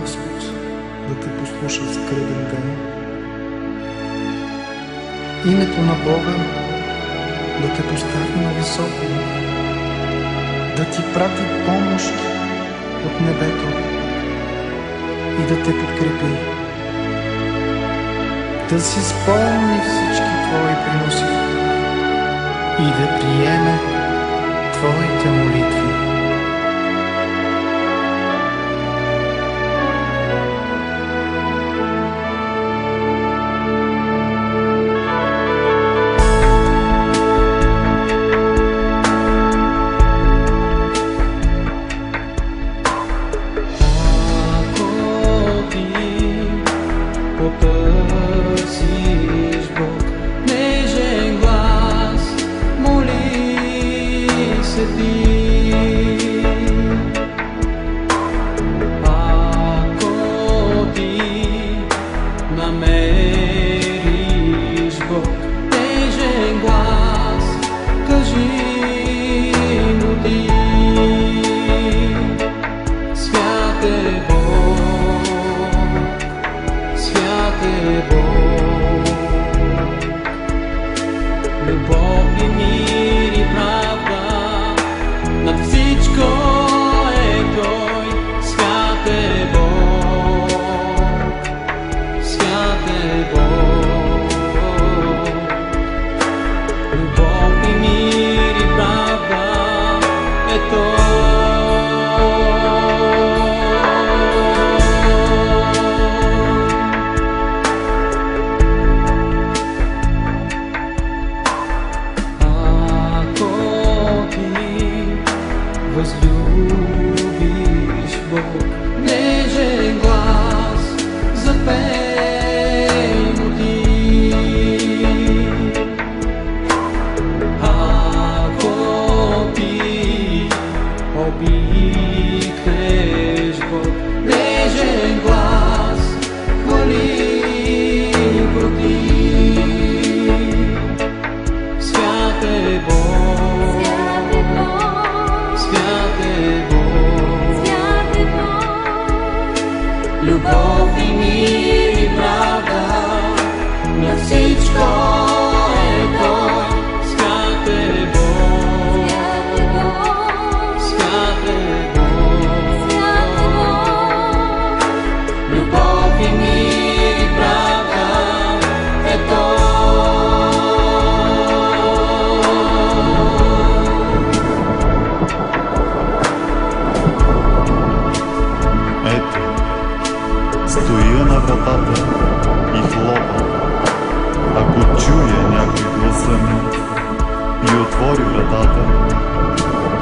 Господ да те послуша в скръбен ден. Името на Бога да те постави на високо, да ти прати помощ от небето и да те подкрепи. Да си изпълни всички твои приноси и да приеме твоите молитви. go. Любов и мир и правда, на всичко стоя на вратата и хлопа. Ако чуя някой гласа ми и отвори вратата,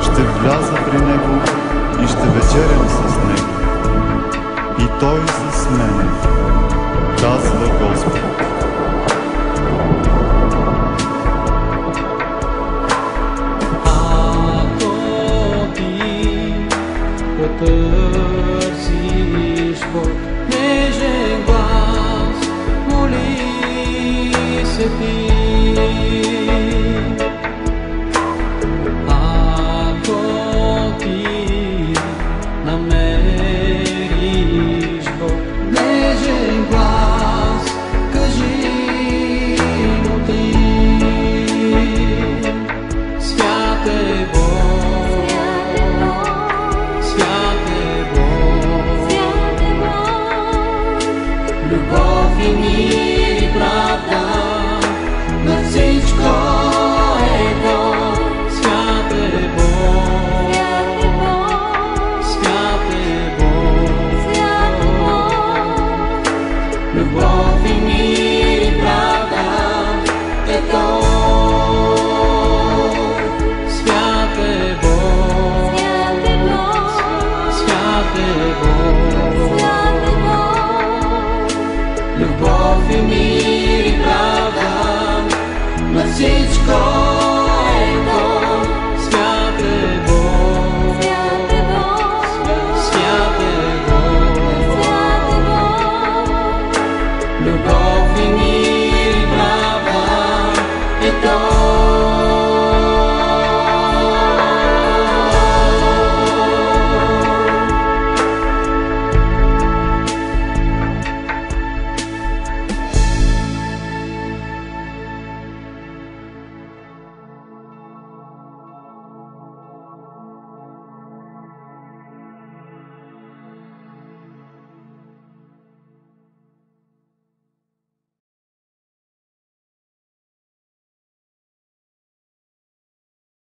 ще вляза при него и ще вечерям с него. И той с мене, казва Господ. do golfe, mira e prata. to me, blah mas Message call.